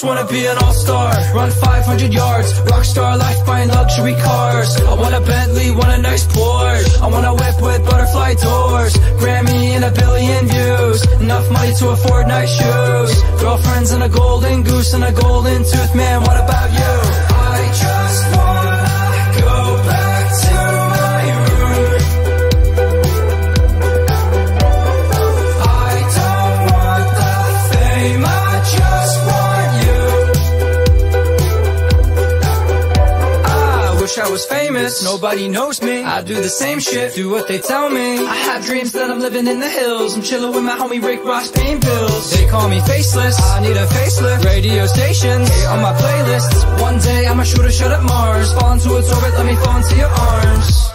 Just wanna be an all-star. Run 500 yards. Rockstar life buying luxury cars. I want a Bentley, want a nice Porsche. I want a whip with butterfly doors. Grammy and a billion views. Enough money to afford nice shoes. Girlfriends and a golden goose and a golden tooth Man, what about you? I just famous, nobody knows me. I do the same shit, do what they tell me. I have dreams that I'm living in the hills. I'm chilling with my homie Rick Ross paying bills. They call me faceless, I need a facelift. Radio stations, hate on my playlists. One day I'ma shoot a shot at Mars. Fall into its orbit, let me fall into your arms.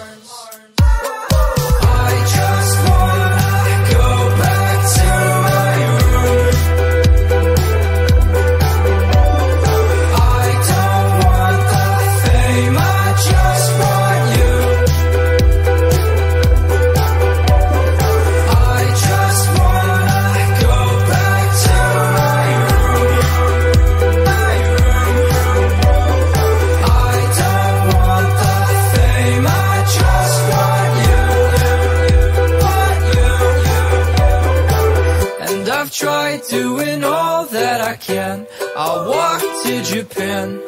I can. I'll walk to Japan.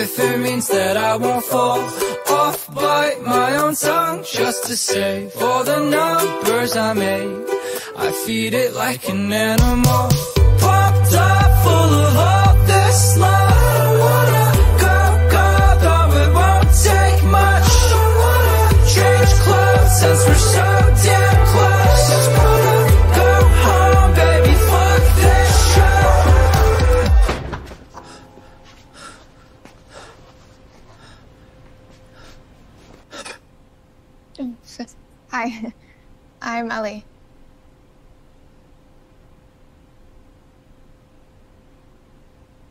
If it means that I won't fall off, bite my own tongue just to save all the numbers I made. I feed it like an animal, pumped up full of all this love. I'm Ellie.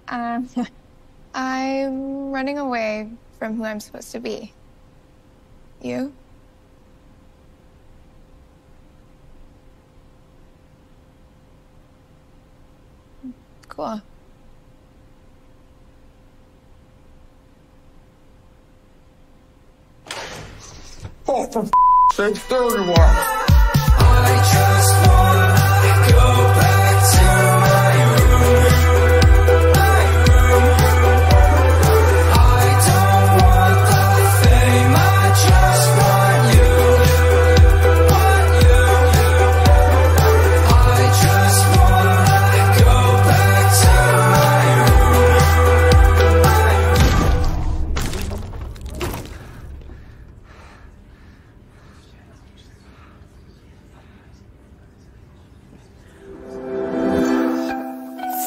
Um, I'm running away from who I'm supposed to be. You? Cool. Oh, for f- sake, there you are.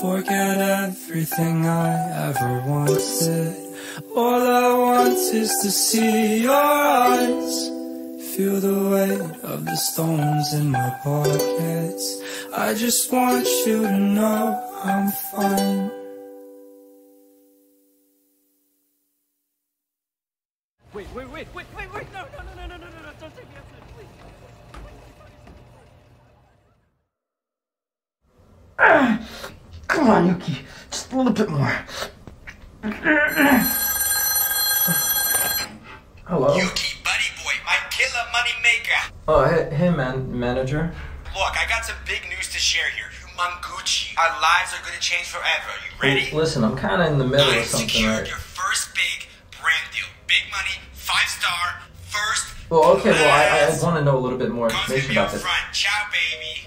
forget everything I ever wanted. All I want is to see your eyes. Feel the weight of the stones in my pockets. I just want you to know I'm fine. Wait, wait, wait, wait, wait, wait, no, no, no, no, no, no, no, don't take me outside, please. Come on, Yuki. Just a little bit more. Hello. Yuki, buddy boy, my killer money maker. Oh, hey, hey, man, manager. Look, I got some big news to share here. Humanguchi. Our lives are gonna change forever. You ready? Listen, I'm kind of in the middle I of something secured right. your first big brand deal. Big money, five star, first. Well, okay, well, I, I to know a little bit more information about this. front. Ciao, baby.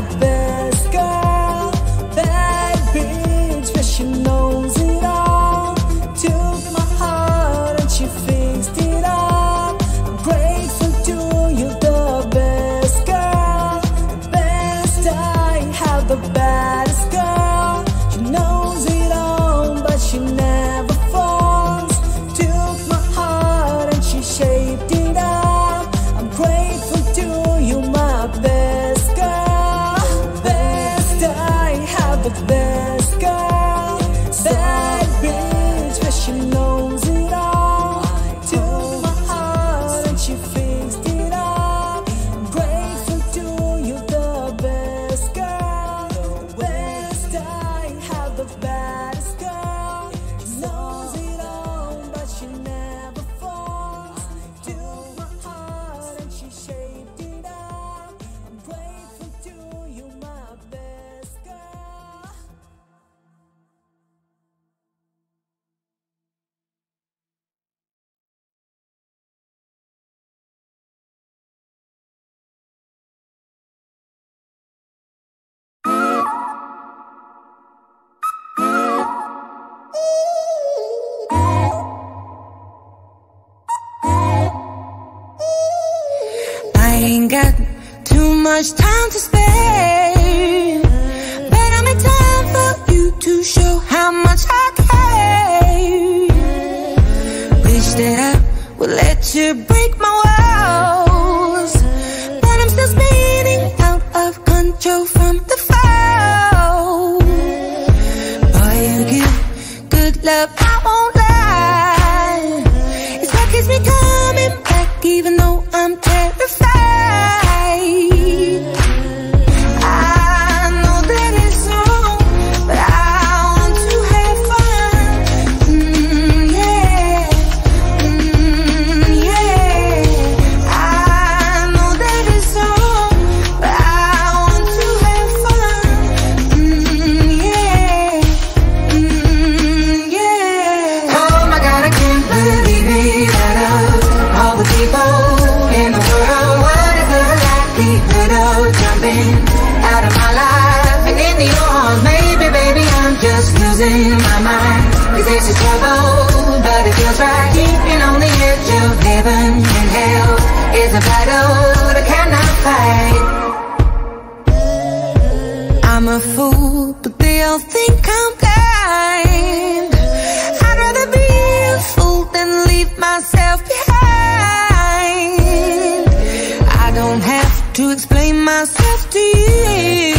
the best. ain't got too much time to spare. Better make time for you to show how much I care. Wish that I would let you breathe I'm a fool, but they all think I'm blind I'd rather be a fool than leave myself behind. I don't have to explain myself to you.